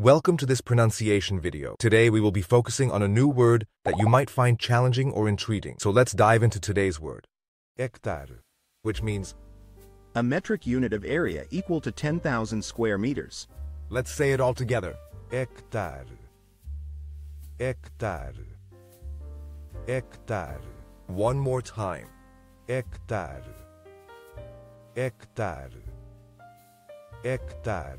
Welcome to this pronunciation video. Today we will be focusing on a new word that you might find challenging or intriguing. So let's dive into today's word. Hectare, which means, A metric unit of area equal to 10,000 square meters. let's say it all together. Hectare. Hectare. Hectare. One more time. Hectare. Hectare. Hectare.